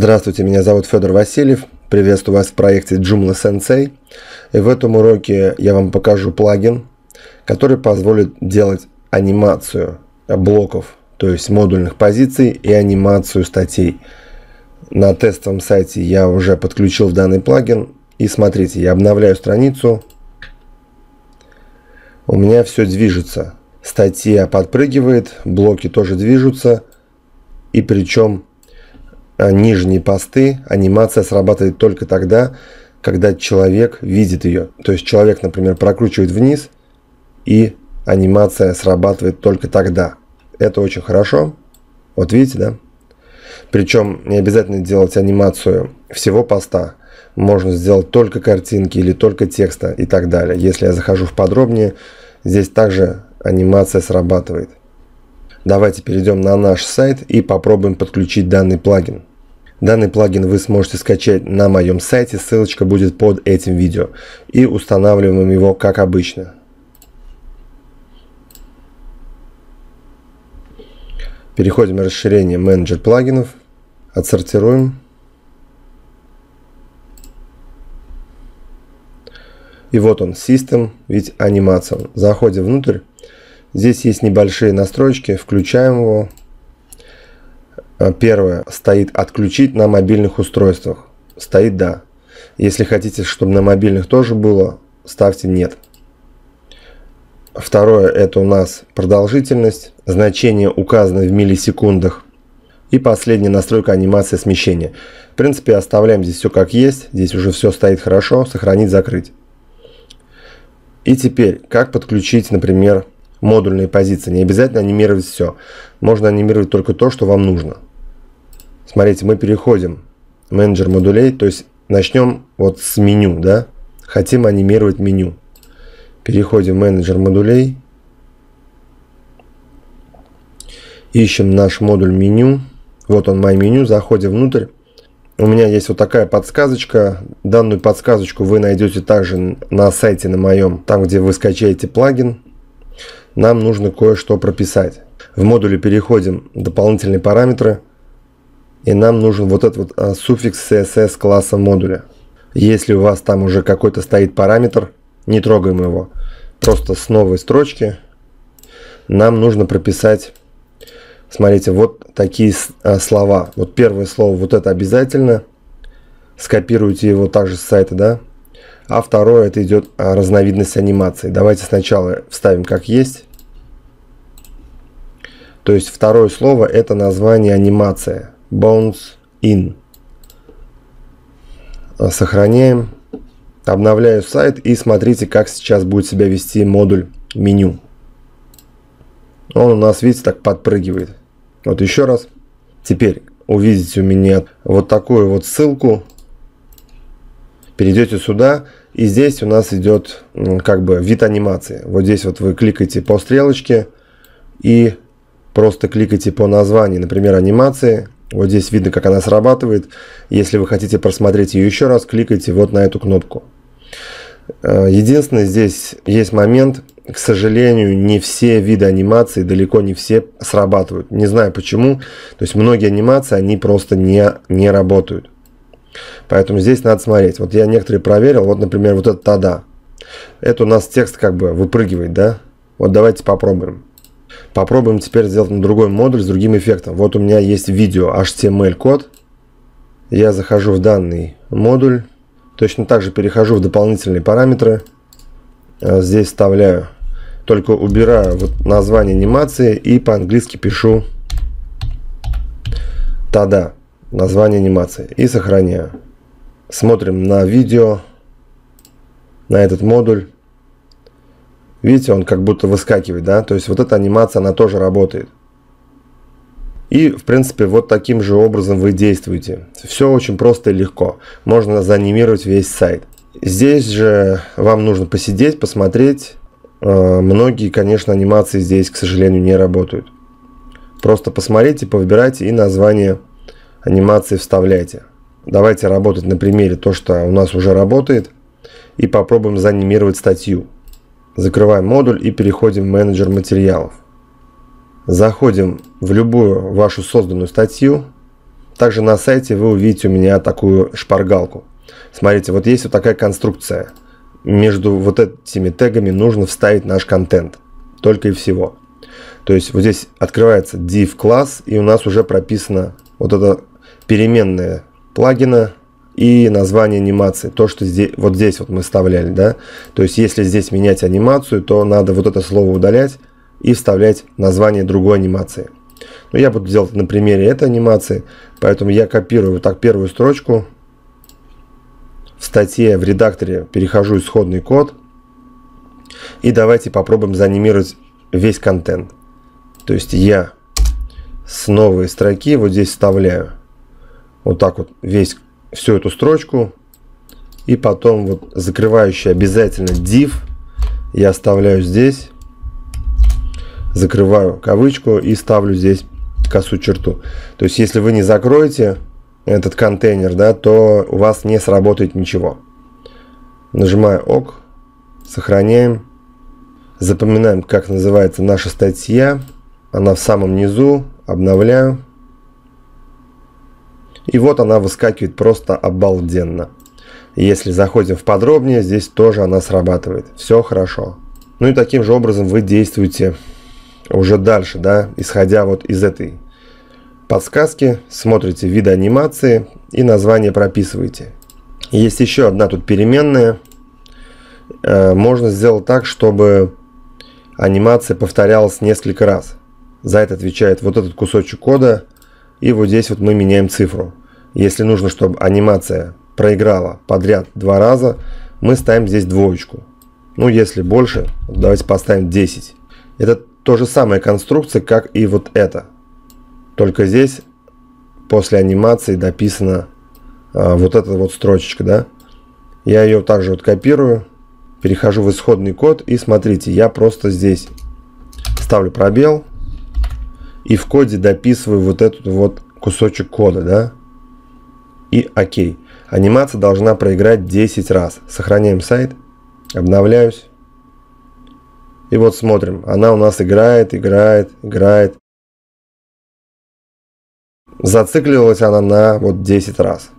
Здравствуйте, меня зовут Федор Васильев. Приветствую вас в проекте Joomla Sensei. И в этом уроке я вам покажу плагин, который позволит делать анимацию блоков, то есть модульных позиций и анимацию статей. На тестовом сайте я уже подключил данный плагин. И смотрите, я обновляю страницу. У меня все движется. Статья подпрыгивает, блоки тоже движутся. И причем нижние посты, анимация срабатывает только тогда, когда человек видит ее. То есть человек, например, прокручивает вниз, и анимация срабатывает только тогда. Это очень хорошо. Вот видите, да? Причем не обязательно делать анимацию всего поста. Можно сделать только картинки или только текста и так далее. Если я захожу в подробнее, здесь также анимация срабатывает. Давайте перейдем на наш сайт и попробуем подключить данный плагин. Данный плагин вы сможете скачать на моем сайте, ссылочка будет под этим видео. И устанавливаем его как обычно. Переходим в расширение менеджер плагинов, отсортируем. И вот он, System, ведь анимация. Заходим внутрь. Здесь есть небольшие настройки, включаем его. А, первое стоит отключить на мобильных устройствах. Стоит да. Если хотите, чтобы на мобильных тоже было, ставьте нет. Второе это у нас продолжительность. Значение указано в миллисекундах. И последняя настройка анимации смещения. В принципе, оставляем здесь все как есть. Здесь уже все стоит хорошо. Сохранить, закрыть. И теперь, как подключить, например, модульные позиции. Не обязательно анимировать все. Можно анимировать только то, что вам нужно. Смотрите, мы переходим менеджер модулей, то есть начнем вот с меню, да? Хотим анимировать меню. Переходим в менеджер модулей. Ищем наш модуль меню. Вот он, мой меню. Заходим внутрь. У меня есть вот такая подсказочка. Данную подсказочку вы найдете также на сайте на моем, там где вы скачаете плагин. Нам нужно кое-что прописать. В модуле переходим дополнительные параметры и нам нужен вот этот вот а, суффикс CSS класса модуля. Если у вас там уже какой-то стоит параметр, не трогаем его. Просто с новой строчки нам нужно прописать, смотрите, вот такие а, слова. Вот первое слово, вот это обязательно. Скопируйте его также с сайта, да. А второе, это идет а, разновидность анимации. Давайте сначала вставим как есть. То есть второе слово это название анимация. Bounce in. Сохраняем. Обновляю сайт и смотрите, как сейчас будет себя вести модуль меню. Он у нас, видите, так подпрыгивает. Вот еще раз. Теперь увидите у меня вот такую вот ссылку. Перейдете сюда, и здесь у нас идет как бы вид анимации. Вот здесь вот вы кликаете по стрелочке и просто кликаете по названию, например, анимации, вот здесь видно, как она срабатывает. Если вы хотите просмотреть ее еще раз, кликайте вот на эту кнопку. Э, единственное, здесь есть момент, к сожалению, не все виды анимации, далеко не все срабатывают. Не знаю почему. То есть многие анимации, они просто не, не работают. Поэтому здесь надо смотреть. Вот я некоторые проверил. Вот, например, вот это «Тада». Это у нас текст как бы выпрыгивает, да? Вот давайте попробуем. Попробуем теперь сделать другой модуль с другим эффектом. Вот у меня есть видео HTML код. Я захожу в данный модуль. Точно так же перехожу в дополнительные параметры. А, здесь вставляю, только убираю вот название анимации и по-английски пишу Тада, название анимации и сохраняю. Смотрим на видео, на этот модуль. Видите, он как будто выскакивает, да? То есть вот эта анимация, она тоже работает. И, в принципе, вот таким же образом вы действуете. Все очень просто и легко. Можно заанимировать весь сайт. Здесь же вам нужно посидеть, посмотреть. Э, многие, конечно, анимации здесь, к сожалению, не работают. Просто посмотрите, повыбирайте и название анимации вставляйте. Давайте работать на примере то, что у нас уже работает. И попробуем заанимировать статью. Закрываем модуль и переходим в менеджер материалов. Заходим в любую вашу созданную статью. Также на сайте вы увидите у меня такую шпаргалку. Смотрите, вот есть вот такая конструкция. Между вот этими тегами нужно вставить наш контент. Только и всего. То есть вот здесь открывается div класс и у нас уже прописано вот это переменная плагина и название анимации. То, что здесь, вот здесь вот мы вставляли, да. То есть если здесь менять анимацию, то надо вот это слово удалять и вставлять название другой анимации. Но я буду делать на примере этой анимации, поэтому я копирую вот так первую строчку. В статье в редакторе перехожу исходный код. И давайте попробуем заанимировать весь контент. То есть я с новой строки вот здесь вставляю вот так вот весь всю эту строчку и потом вот закрывающий обязательно div я оставляю здесь закрываю кавычку и ставлю здесь косую черту. То есть, если вы не закроете этот контейнер, да, то у вас не сработает ничего. Нажимаю ОК, сохраняем, запоминаем, как называется наша статья. Она в самом низу, обновляю. И вот она выскакивает просто обалденно. Если заходим в подробнее, здесь тоже она срабатывает. Все хорошо. Ну и таким же образом вы действуете уже дальше, да, исходя вот из этой подсказки, смотрите виды анимации и название прописываете. Есть еще одна тут переменная. Э, можно сделать так, чтобы анимация повторялась несколько раз. За это отвечает вот этот кусочек кода. И вот здесь вот мы меняем цифру. Если нужно, чтобы анимация проиграла подряд два раза, мы ставим здесь двоечку. Ну, если больше, давайте поставим 10. Это то же самая конструкция, как и вот это. Только здесь после анимации дописана а, вот эта вот строчечка, да. Я ее также вот копирую, перехожу в исходный код и смотрите, я просто здесь ставлю пробел и в коде дописываю вот этот вот кусочек кода, да. И окей. Анимация должна проиграть 10 раз. Сохраняем сайт, обновляюсь. И вот смотрим, она у нас играет, играет, играет. Зациклилась она на вот 10 раз.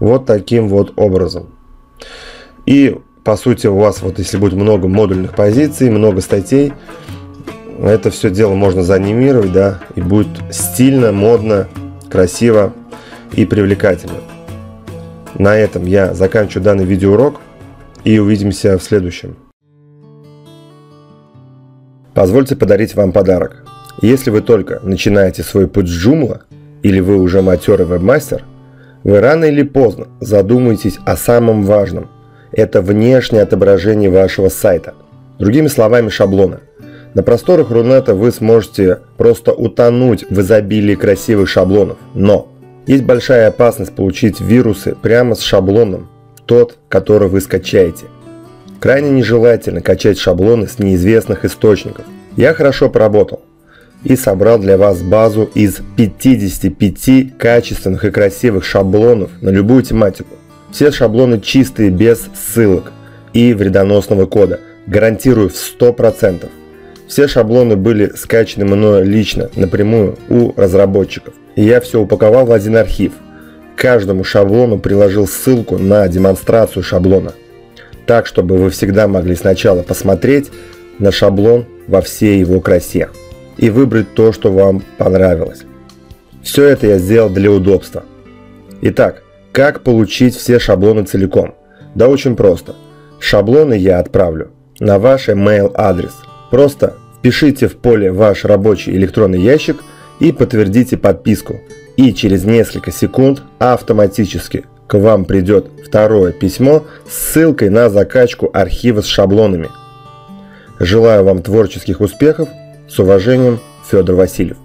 Вот таким вот образом. И по сути у вас вот если будет много модульных позиций, много статей, это все дело можно заанимировать, да, и будет стильно, модно, красиво и привлекательно. На этом я заканчиваю данный видеоурок и увидимся в следующем. Позвольте подарить вам подарок. Если вы только начинаете свой путь с Joomla, или вы уже матерый вебмастер, вы рано или поздно задумаетесь о самом важном. Это внешнее отображение вашего сайта. Другими словами, шаблона. На просторах Рунета вы сможете просто утонуть в изобилии красивых шаблонов. Но есть большая опасность получить вирусы прямо с шаблоном, тот, который вы скачаете. Крайне нежелательно качать шаблоны с неизвестных источников. Я хорошо поработал и собрал для вас базу из 55 качественных и красивых шаблонов на любую тематику. Все шаблоны чистые, без ссылок и вредоносного кода. Гарантирую в 100%. Все шаблоны были скачаны мною лично, напрямую у разработчиков. И я все упаковал в один архив. К каждому шаблону приложил ссылку на демонстрацию шаблона – так, чтобы вы всегда могли сначала посмотреть на шаблон во всей его красе и выбрать то, что вам понравилось. Все это я сделал для удобства. Итак, как получить все шаблоны целиком? Да очень просто. Шаблоны я отправлю на ваш email адрес. Просто впишите в поле ваш рабочий электронный ящик и подтвердите подписку. И через несколько секунд автоматически к вам придет второе письмо с ссылкой на закачку архива с шаблонами. Желаю вам творческих успехов. С уважением, Федор Васильев.